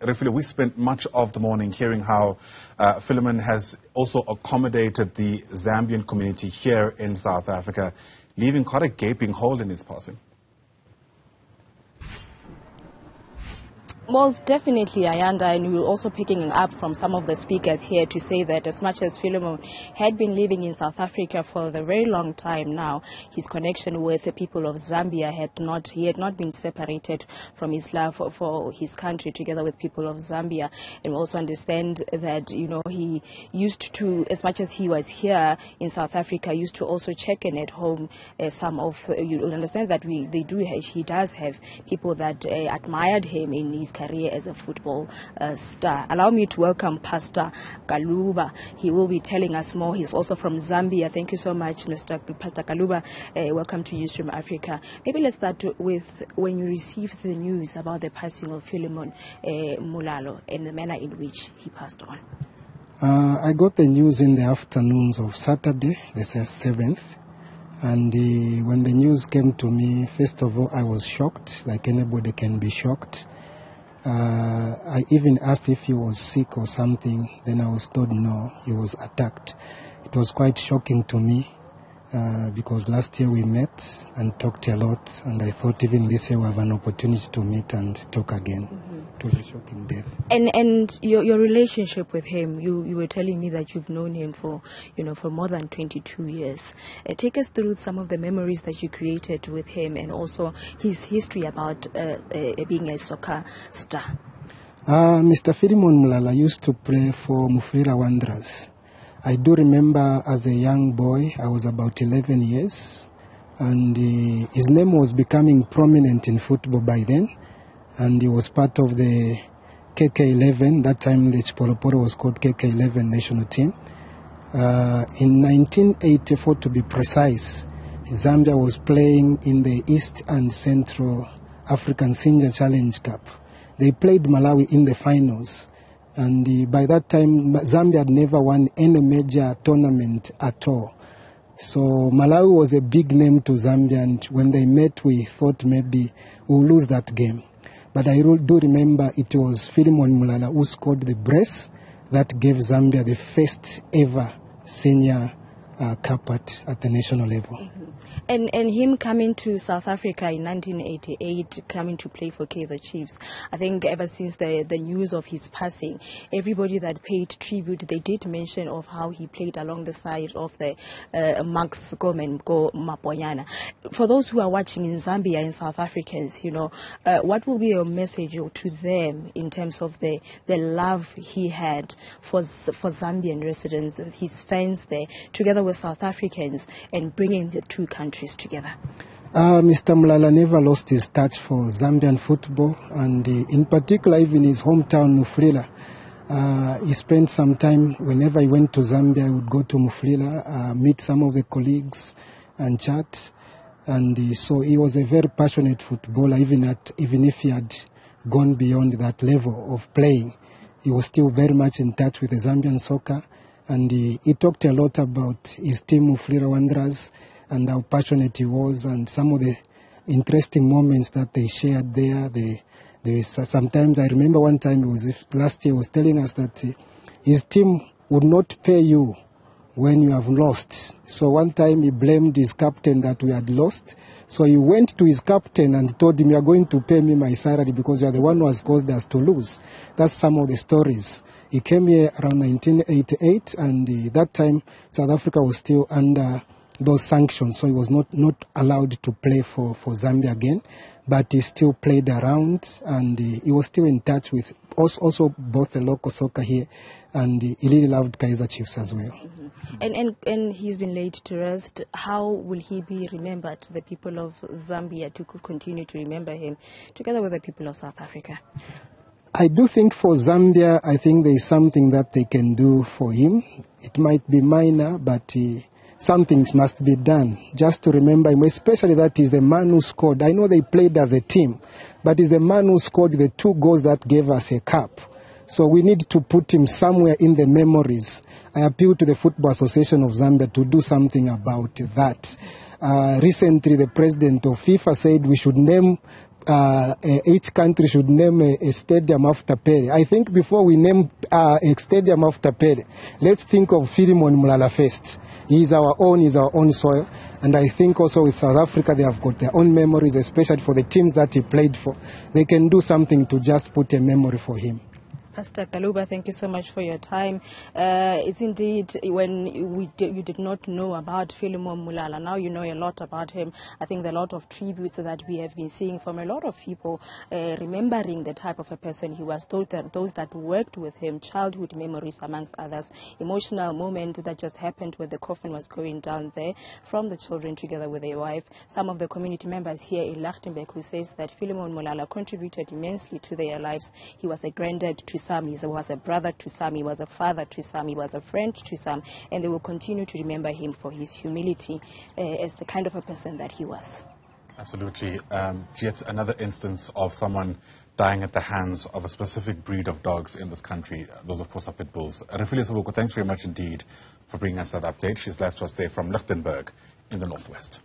Refiloe, we spent much of the morning hearing how uh, Philemon has also accommodated the Zambian community here in South Africa, leaving quite a gaping hole in his passing. Well, definitely, Ayanda, and we are also picking up from some of the speakers here to say that as much as Philemon had been living in South Africa for a very long time now, his connection with the people of Zambia had not, he had not been separated from his love for, for his country together with people of Zambia. And we also understand that, you know, he used to, as much as he was here in South Africa, used to also check in at home uh, some of, uh, you understand that we, they do, he does have people that uh, admired him in his career as a football uh, star. Allow me to welcome Pastor Kaluba. He will be telling us more. He's also from Zambia. Thank you so much, Mr. Pastor Kaluba. Uh, welcome to Newzroom Afrika. Maybe let's start with when you received the news about the passing of Philemon uh, Mulala and the manner in which he passed on. Uh, I got the news in the afternoons of Saturday, the 7th. And uh, when the news came to me, first of all, I was shocked, like anybody can be shocked. Uh, I even asked if he was sick or something. Then I was told no, he was attacked. It was quite shocking to me uh, because last year we met and talked a lot, and I thought even this year we have an opportunity to meet and talk again. Mm-hmm. It was a shocking death. And and your your relationship with him, you you were telling me that you've known him for you know for more than 22 years. Uh, take us through some of the memories that you created with him, and also his history about uh, uh being a soccer star. Uh, Mr. Philemon Mulala used to play for Mufulira Wanderers. I do remember as a young boy, I was about 11 years, and uh, his name was becoming prominent in football by then, and he was part of the KK11. That time the Chipolopolo was called KK11 national team. Uh, in 1984, to be precise, Zambia was playing in the East and Central African Senior Challenge Cup. They played Malawi in the finals and uh, by that time, Zambia had never won any major tournament at all. So Malawi was a big name to Zambia, and when they met, we thought maybe we'll lose that game. But I do remember it was Philemon Mulala who scored the brace that gave Zambia the first ever senior uh, cup at, at the national level. Mm-hmm. And and him coming to South Africa in 1988, coming to play for Kaizer Chiefs. I think ever since the the news of his passing, everybody that paid tribute, they did mention of how he played along the side of the uh, Max Gomen Go Mapoyana. For those who are watching in Zambia and South Africans, you know, uh, what will be your message to them in terms of the the love he had for for Zambian residents, his fans there, together with South Africans, and bringing the two countries together? Uh, Mr. Mulala never lost his touch for Zambian football, and uh, in particular, even his hometown, Mufulira. Uh, he spent some time, whenever he went to Zambia, he would go to Mufulira, uh, meet some of the colleagues, and chat. And uh, so he was a very passionate footballer, even, at, even if he had gone beyond that level of playing. He was still very much in touch with the Zambian soccer, and he, he talked a lot about his team, Mufulira Wanderers and how passionate he was and some of the interesting moments that they shared there. They, they sometimes I remember one time it was last year was telling us that his team would not pay you when you have lost. So one time he blamed his captain that we had lost. So he went to his captain and told him, you are going to pay me my salary because you are the one who has caused us to lose. That's some of the stories. He came here around 1988 and uh, that time South Africa was still under those sanctions, so he was not, not allowed to play for, for Zambia again. But he still played around and he was still in touch with also, also both the local soccer here and he really loved Kaizer Chiefs as well. Mm-hmm. And, and, and he's been laid to rest. How will he be remembered, the people of Zambia, to continue to remember him together with the people of South Africa? I do think for Zambia, I think there is something that they can do for him. It might be minor, but uh, something must be done just to remember him, especially that he's the man who scored. I know they played as a team, but he's the man who scored the two goals that gave us a cup. So we need to put him somewhere in the memories. I appeal to the Football Association of Zambia to do something about that. Uh, recently, the president of FIFA said we should name uh, each country should name a, a, stadium after Pele. I think before we name uh, a stadium after Pele, let's think of Philemon Mulala first. Is our own, is our own soil. And I think also with South Africa, they have got their own memories, especially for the teams that he played for. They can do something to just put a memory for him. Pastor Kaluba, thank you so much for your time. Uh, it's indeed when we you did not know about Philemon Mulala, now you know a lot about him. I think the lot of tributes that we have been seeing from a lot of people, uh, remembering the type of a person he was, those that, those that worked with him, childhood memories amongst others, emotional moment that just happened when the coffin was going down there from the children together with their wife. Some of the community members here in Lichtenburg who says that Philemon Mulala contributed immensely to their lives. He was a granddad to some. He was a brother to some. He was a father to some. He was a friend to some. And they will continue to remember him for his humility uh, as the kind of a person that he was. Absolutely. Um, yet another instance of someone dying at the hands of a specific breed of dogs in this country. Those, of course, are pit bulls. Refiloe Seboko, thanks very much indeed for bringing us that update. She's left us there from Lichtenburg in the northwest.